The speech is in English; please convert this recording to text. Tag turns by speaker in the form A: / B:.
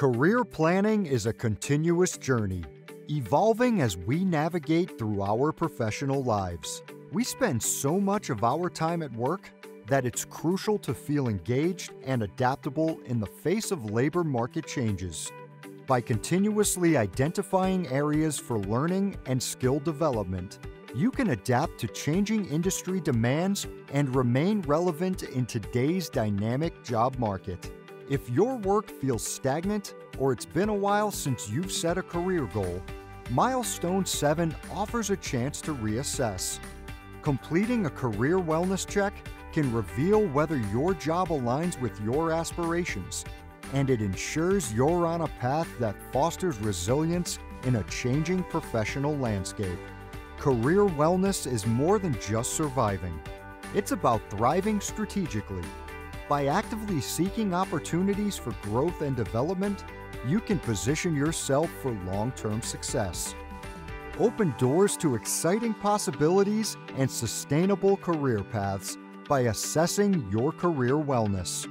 A: Career planning is a continuous journey, evolving as we navigate through our professional lives. We spend so much of our time at work that it's crucial to feel engaged and adaptable in the face of labor market changes. By continuously identifying areas for learning and skill development, you can adapt to changing industry demands and remain relevant in today's dynamic job market. If your work feels stagnant or it's been a while since you've set a career goal, Milestone 7 offers a chance to reassess. Completing a career wellness check can reveal whether your job aligns with your aspirations, and it ensures you're on a path that fosters resilience in a changing professional landscape. Career wellness is more than just surviving, it's about thriving strategically by actively seeking opportunities for growth and development, you can position yourself for long term success. Open doors to exciting possibilities and sustainable career paths by assessing your career wellness.